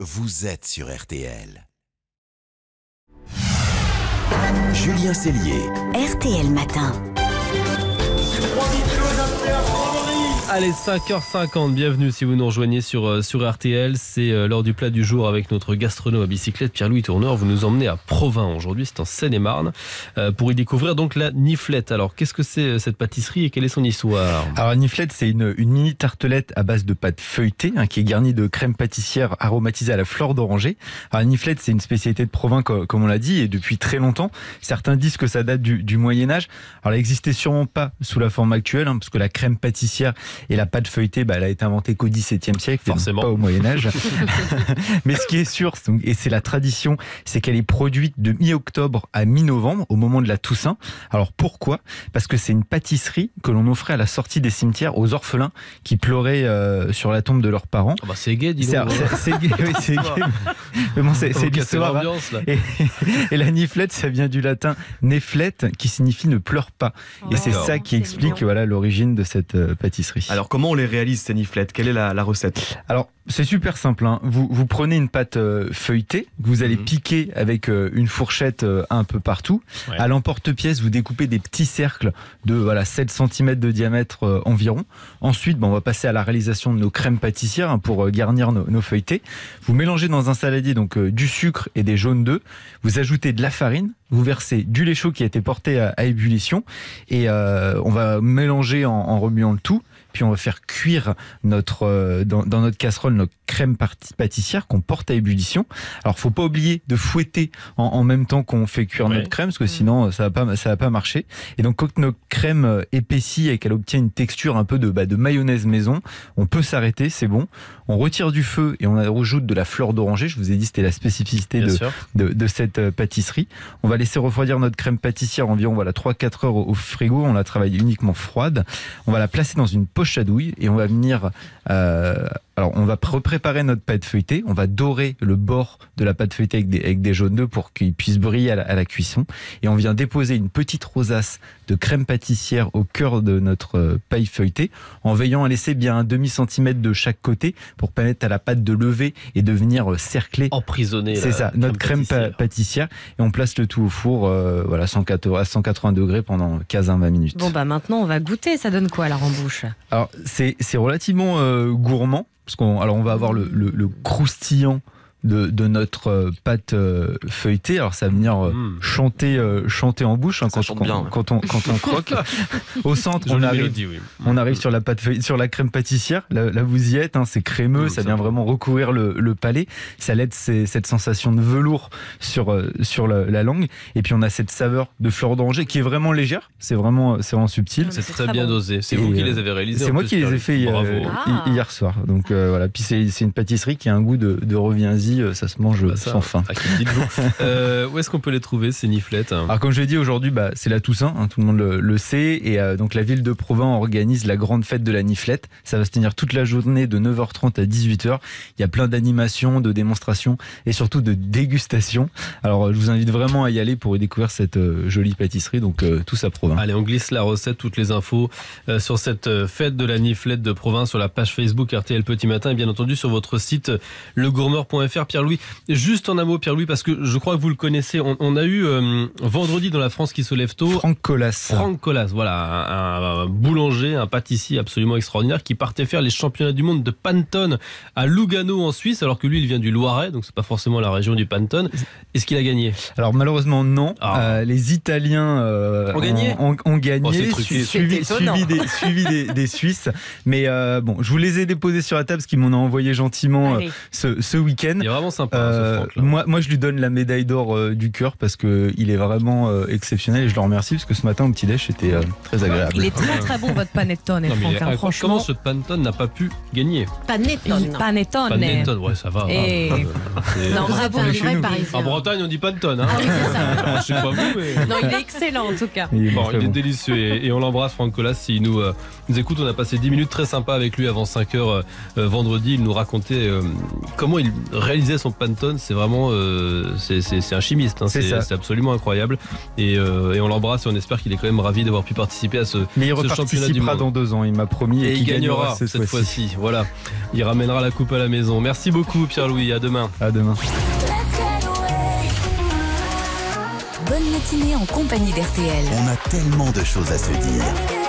vous êtes sur RTL. Julien Cellier. RTL Matin. Allez, 5h50, bienvenue si vous nous rejoignez sur, euh, sur RTL. C'est euh, l'heure du plat du jour avec notre gastronome à bicyclette Pierre-Louis Tourneur. Vous nous emmenez à Provins aujourd'hui, c'est en Seine-et-Marne, euh, pour y découvrir donc la niflette. Alors, qu'est-ce que c'est euh, cette pâtisserie et quelle est son histoire? Alors, la niflette, c'est une, une mini tartelette à base de pâte feuilletée hein, qui est garnie de crème pâtissière aromatisée à la fleur d'oranger. Alors, la niflette, c'est une spécialité de Provins, co- comme on l'a dit, et depuis très longtemps. Certains disent que ça date du, du Moyen-Âge. Alors, elle n'existait sûrement pas sous la forme actuelle, hein, parce que la crème pâtissière et la pâte feuilletée, bah, elle a été inventée qu'au XVIIe siècle, Forcément. pas au Moyen-Âge. Mais ce qui est sûr, et c'est la tradition, c'est qu'elle est produite de mi-octobre à mi-novembre, au moment de la Toussaint. Alors pourquoi? Parce que c'est une pâtisserie que l'on offrait à la sortie des cimetières aux orphelins qui pleuraient euh, sur la tombe de leurs parents. Ah bah, C'est gay, dis C'est donc. c'est- c'est gay, oui, c'est gay. Mais bon, c'est l'histoire. hein. Et, et la niflette, ça vient du latin neflette, qui signifie ne pleure pas. Et c'est ça qui explique voilà l'origine de cette euh, Alors comment on les réalise ces niflettes Quelle est la, la recette? Alors, c'est super simple. hein. Vous, vous prenez une pâte euh, feuilletée, que vous allez Mhm. piquer avec euh, une fourchette euh, un peu partout. Ouais. À l'emporte-pièce, vous découpez des petits cercles de voilà 7 cm de diamètre environ. Ensuite, bon, on va passer à la réalisation de nos crèmes pâtissières hein, pour garnir nos, nos feuilletés. Vous mélangez dans un saladier donc euh, du sucre et des jaunes d'œufs. Vous ajoutez de la farine. Vous versez du lait chaud qui a été porté à, à ébullition et euh, on va mélanger en, en remuant le tout. Puis on va faire cuire notre euh, dans, dans notre casserole notre crème pâtissière qu'on porte à ébullition. Alors faut pas oublier de fouetter en, en même temps qu'on fait cuire notre crème parce que sinon euh, ça va pas ça va pas marcher. Et donc quand notre crème euh, épaissit et qu'elle obtient une texture un peu de bah, de mayonnaise maison, on peut s'arrêter, c'est bon. On retire du feu et on rajoute de la fleur d'oranger. Je vous ai dit c'était la spécificité de, sûr. de, de cette euh, pâtisserie. On va laisser refroidir notre crème pâtissière environ voilà 3-4 heures au, au frigo. On la travaille uniquement froide. On va la placer dans une poche à douille et on va venir. euh, alors on va pré- préparer notre pâte feuilletée. On va dorer le bord de la pâte feuilletée avec des, avec des jaunes d'œufs pour qu'il puisse briller à la, à la cuisson. Et on vient déposer une petite rosace de crème pâtissière au cœur de notre euh, paille feuilletée, en veillant à laisser bien un demi centimètre de chaque côté pour permettre à la pâte de lever et de venir euh, cercler Emprisonné. c'est ça, notre crème pâtissière. pâtissière. Et on place le tout au four euh, voilà, 180 à 180 degrés pendant 15-20 minutes. Bon bah maintenant on va goûter, ça donne quoi la rembouche Alors c'est c'est relativement euh, gourmand. Parce qu'on alors on va avoir le, le- le croustillant de, de notre euh, pâte euh, feuilletée. Alors ça va venir euh, Mmh. chanter, chanter en bouche hein, quand, chante quand- ouais. quand on, quand on croque. Au centre, on arrive, mélodie, oui. on arrive sur la pâte feuille- sur la crème pâtissière. Là, là, vous y êtes, hein, c'est crémeux, Mmh, ça vient vraiment recouvrir le, le palais. Ça laisse ces- cette sensation de velours sur sur la, la langue. Et puis on a cette saveur de fleur d'oranger qui est vraiment légère. C'est vraiment c'est vraiment subtil. C'est très très bien bon. dosé. C'est vous qui les avez réalisés. C'est moi qui les ai fait hier, Ah. soir. Donc euh, voilà. Puis c'est c'est une pâtisserie qui a un goût de, de reviens-y. Euh, Ça se mange Bah, ça, sans fin. À qui dites-vous Euh, Où est-ce qu'on peut les trouver ces niflettes Alors comme je l'ai dit aujourd'hui, bah, c'est la Toussaint, hein, tout le monde le, le sait, et euh, donc la ville de Provins organise la grande fête de la niflette. Ça va se tenir toute la journée de 9h30 à 18h. Il y a plein d'animations, de démonstrations et surtout de dégustations. Alors je vous invite vraiment à y aller pour y découvrir cette euh, jolie pâtisserie. Donc tous à Provins. Allez, on glisse la recette, toutes les infos sur cette fête de la niflette de province sur la page Facebook RTL Petit Matin et bien entendu sur votre site euh, Pierre-Louis, juste en un mot, Pierre-Louis, parce que je crois que vous le connaissez. On, on a eu euh, vendredi dans la France qui se lève tôt. Franck Colas. Franck Colas, voilà, un, un boulanger, un pâtissier absolument extraordinaire qui partait faire les championnats du monde de Pantone à Lugano en Suisse, alors que lui il vient du Loiret, donc c'est pas forcément la région du Pantone. Est-ce qu'il a gagné? Alors malheureusement non. Ah. Euh, les Italiens euh, Ont gagné ont, ont gagné, Oh, suivi, des, suivi des, des Suisses. Mais euh, bon, je vous les ai déposés sur la table parce qu'ils m'en ont envoyé gentiment euh, ce, ce week-end. Il est vraiment sympa, hein, ce Franck. là. moi, moi, je lui donne la médaille d'or euh, du cœur parce que il est vraiment euh, exceptionnel et je le remercie parce que ce matin au petit déj c'était euh, très agréable. Il est très très bon votre panettone, Non, mais Franck, hein, euh, franchement. comment ce Pantone n'a pas pu gagner Panettone Panettone. Panettone, ouais, ça va. Et- hein. C'est- Non, bravo, On est un chez vrai nous. parisien. En Bretagne, on dit Pantone. Hein. Ah oui, c'est ça. Alors, je sais pas vous, mais. Non, il est excellent en tout cas. Il est Bon, il est bon. délicieux et, et on l'embrasse Franck Colas s'il nous, euh, nous écoute. On a passé 10 minutes très sympas avec lui avant 5 heures euh, vendredi. Il nous racontait euh, comment il réalisait son Pantone, c'est vraiment, euh, c'est- un chimiste. hein. C'est absolument incroyable. Et, euh, et on l'embrasse et on espère qu'il est quand même ravi d'avoir pu participer à ce. Ce championnat du dans deux ans, il m'a promis. Et, il gagnera cette, cette fois-ci. fois-ci. Voilà. Il ramènera la coupe à la maison. Merci beaucoup, Pierre-Louis. À demain. À demain. Bonne matinée en compagnie d'RTL. On a tellement de choses à se dire.